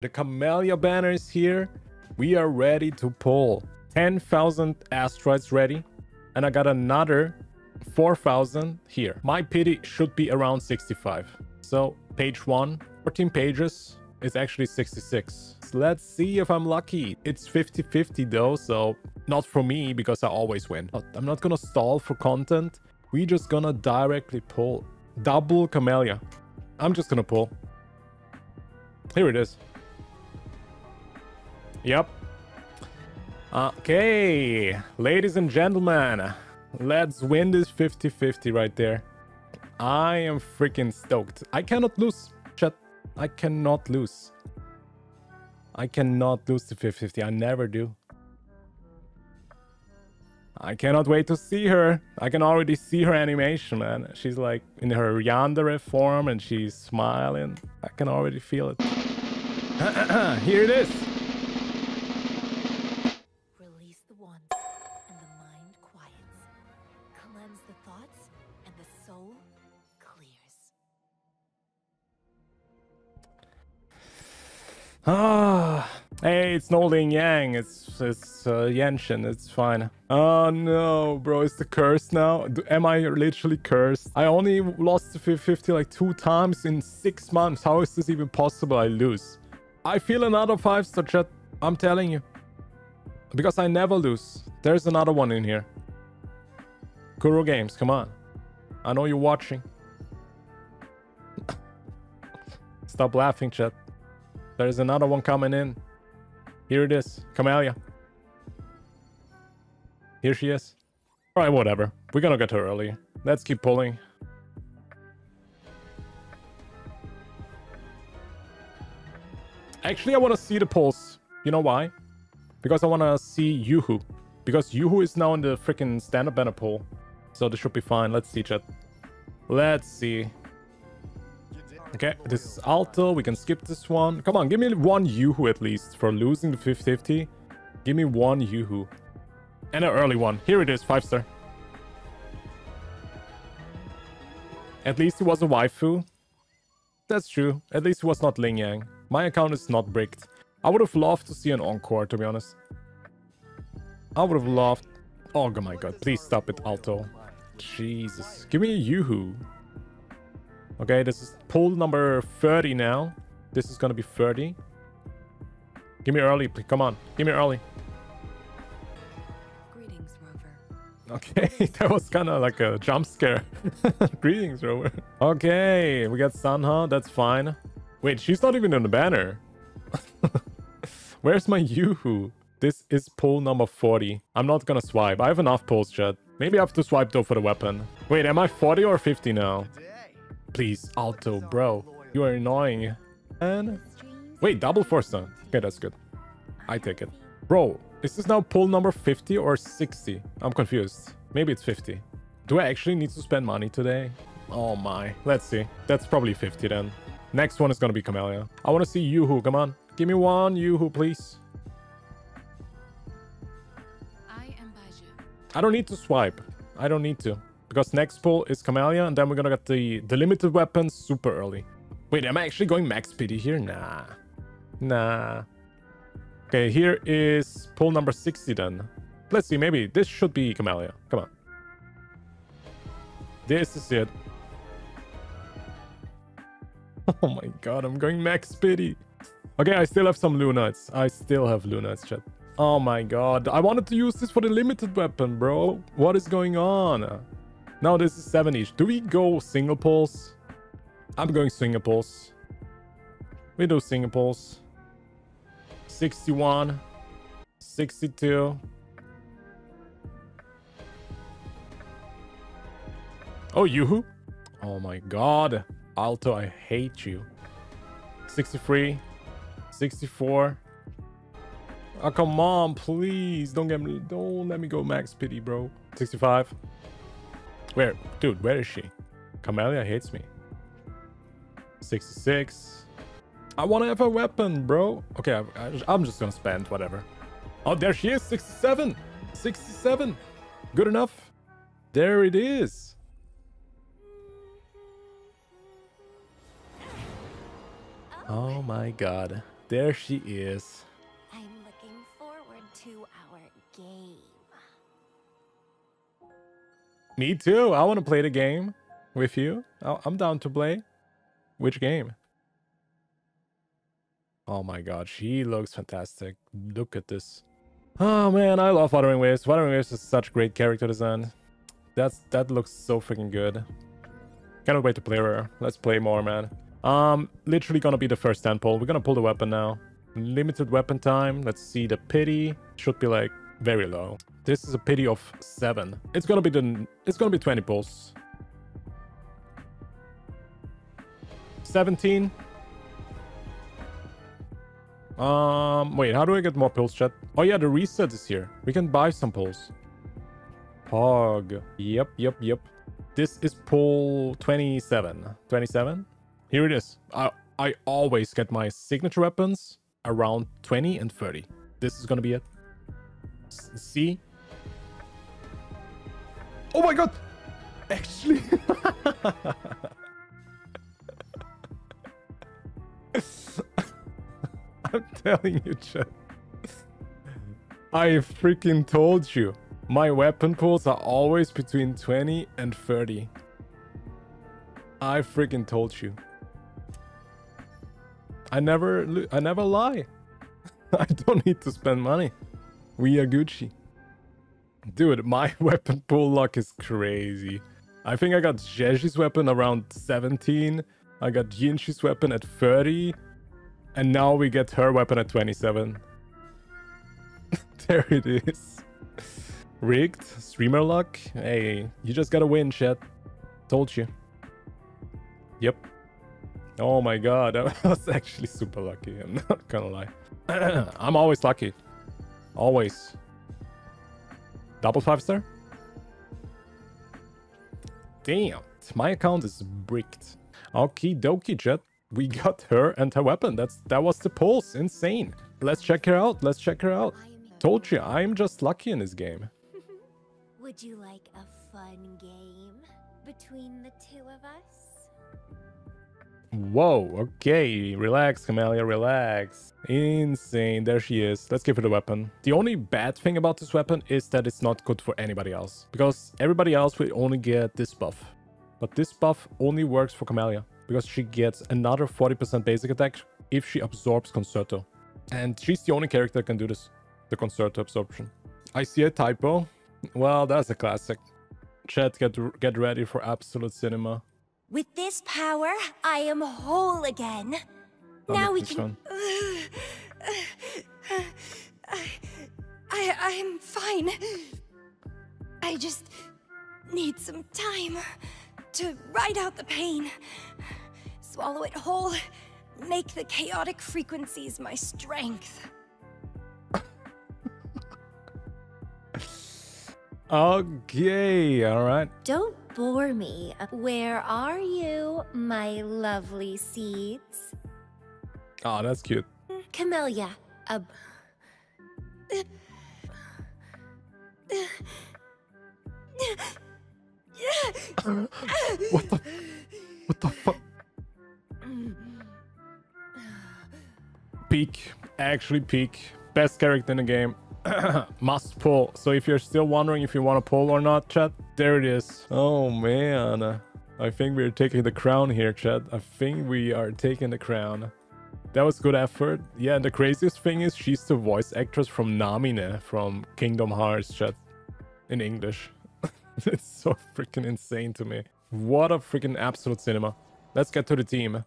The Camellya banner is here. We are ready to pull. 10,000 asteroids ready. And I got another 4,000 here. My pity should be around 65. So page one, 14 pages. is actually 66. So let's see if I'm lucky. It's 50-50 though, so not for me because I always win. I'm not gonna stall for content. We're just gonna directly pull. Double Camellya. I'm just gonna pull. Here it is. Yep. Okay, ladies and gentlemen, let's win this 50-50 right there. I am freaking stoked. I cannot lose, chat. I cannot lose. I cannot lose the 50-50. I never do. I cannot wait to see her. I can already see her animation, man. She's like in her yandere form and she's smiling. I can already feel it. Here it is. Ah, hey, it's no Ling Yang. It's it's uh, Jianxin. It's fine. Oh no, bro, it's the curse now. Am I literally cursed? I only lost the 50 like two times in six months. How is this even possible? I lose. I feel another five star chat. I'm telling you, because I never lose. There's another one in here. Kuro Games, come on. I know you're watching. Stop laughing, chat. There's another one coming in. Here it is. Camellya. Here she is. Alright, whatever. We're gonna get her early. Let's keep pulling. Actually, I want to see the pulse. You know why? Because I want to see Youhu. Because Youhu is now in the freaking stand-up banner pool. So this should be fine. Let's see, chat. Let's see. Okay, this is Alto. We can skip this one. Come on, give me one Youhu at least for losing the 50. Give me one Youhu. And an early one. Here it is, 5 star. At least he was a waifu. That's true. At least he was not Ling Yang. My account is not bricked. I would have loved to see an encore, to be honest. I would have loved... Oh my god, please stop it, Alto. Jesus. Give me a Youhu. Okay, this is pool number 30 now. This is gonna be 30. Give me early, please. Come on. Give me early. Greetings, Rover. Okay, that was kind of like a jump scare. Greetings, Rover. Okay, we got Sanhua. That's fine. Wait, she's not even on the banner. Where's my Youhu? This is pull number 40. I'm not gonna swipe. I have enough pulls, chat. Maybe I have to swipe though for the weapon. Wait, am I 40 or 50 now? Please, Alto, bro. You are annoying. And... Wait, double four star. Okay, that's good. I take it. Bro, is this now pull number 50 or 60? I'm confused. Maybe it's 50. Do I actually need to spend money today? Oh my. Let's see. That's probably 50 then. Next one is gonna be Camellya. I want to see Youhu. Come on. Give me one Youhu, please. I am Baju. I don't need to swipe. I don't need to. Because next pull is Camellya, and then we're gonna get the, the limited weapons super early. Wait, am I actually going max pity here? Nah. Nah. Okay, here is pull number 60 then. Let's see, maybe this should be Camellya. Come on. This is it. Oh my god, I'm going max pity. Okay, I still have some Lunites. I still have Lunites, chat. Oh my god. I wanted to use this for the limited weapon, bro. What is going on? Now this is 7 each. Do we go single? I'm going single. We do single pulls. 61. 62. Oh, Youhu? Oh my god. Alto, I hate you. 63. 64. Oh, come on, please. Don't get me. Don't let me go max pity, bro. 65. Where? Dude, where is she? Camellya hates me. 66. I want to have a weapon, bro. Okay, I, I'm just gonna spend whatever. Oh, there she is. 67. 67. Good enough. There it is. Oh my god. There she is. I'm looking forward to our game. Me too. I want to play the game with you. I'm down to play. Which game? Oh my god, she looks fantastic. Look at this. Oh man, I love Wuthering Waves. Wuthering Waves is such great character design. That's that looks so freaking good. Cannot wait to play her. Let's play more, man. Um, literally gonna be the first 10 pull. We're gonna pull the weapon now. Limited weapon time. Let's see the pity. Should be like very low. This is a pity of seven. It's gonna be the it's gonna be 20 pulls. 17. Um, wait, how do I get more pulls, chat? Oh yeah, the reset is here. We can buy some pulls. Pog. Yep, yep, yep. This is pull 27. 27? Here it is. I, I always get my signature weapons around 20 and 30. This is gonna be it. See? Oh my god! Actually... I'm telling you, chat. I freaking told you. My weapon pulls are always between 20 and 30. I freaking told you. I never I never lie. I don't need to spend money. We are Gucci. Dude, my weapon pull luck is crazy. I think I got Jeji's weapon around 17. I got Jinhsi's weapon at 30. And now we get her weapon at 27. there it is. Rigged? Streamer luck? Hey, you just gotta win, chat. Told you. Yep. Oh my god, I was actually super lucky. I'm not gonna lie. I'm always lucky. Always. Double five star? Damn, my account is bricked. Okie dokie, Jet. We got her and her weapon. That's that was the pulse. Insane. Let's check her out. Let's check her out. Told you, I'm just lucky in this game. Would you like a fun game between the two of us? Whoa, okay. Relax, Camellya, relax. Insane. There she is. Let's give her the weapon. The only bad thing about this weapon is that it's not good for anybody else. Because everybody else will only get this buff. But this buff only works for Camellya. Because she gets another 40% basic attack if she absorbs Concerto. And she's the only character that can do this. The Concerto absorption. I see a typo. Well, that's a classic. Chat, get, get ready for absolute cinema. With this power, I am whole again. Now we can. I, I, I'm fine. I just need some time to ride out the pain, swallow it whole, make the chaotic frequencies my strength. Okay, alright. Don't bore me. Where are you, my lovely seeds? Oh, that's cute. Camellya, a What the? What the fuck? Peak. Actually, peak. Best character in the game. Must pull. So if you're still wondering if you want to pull or not, chat, there it is. Oh man. I think we're taking the crown here, chat. I think we are taking the crown. That was good effort. Yeah, and the craziest thing is she's the voice actress from Namine from Kingdom Hearts, chat. In English. it's so freaking insane to me. What a freaking absolute cinema. Let's get to the team.